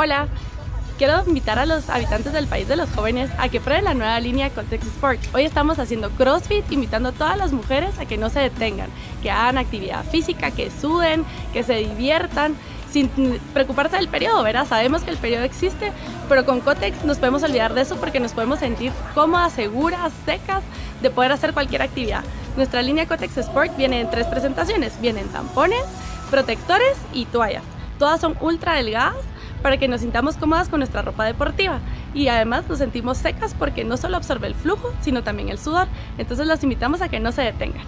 Hola, quiero invitar a los habitantes del país de los jóvenes a que prueben la nueva línea Context Sport. Hoy estamos haciendo CrossFit, invitando a todas las mujeres a que no se detengan, que hagan actividad física, que suden, que se diviertan sin preocuparse del periodo, ¿verdad? Sabemos que el periodo existe, pero con Cotex nos podemos olvidar de eso porque nos podemos sentir cómodas, seguras, secas de poder hacer cualquier actividad. Nuestra línea Cotex Sport viene en tres presentaciones, vienen tampones, protectores y toallas. Todas son ultra delgadas para que nos sintamos cómodas con nuestra ropa deportiva y además nos sentimos secas porque no solo absorbe el flujo, sino también el sudor. Entonces las invitamos a que no se detengan.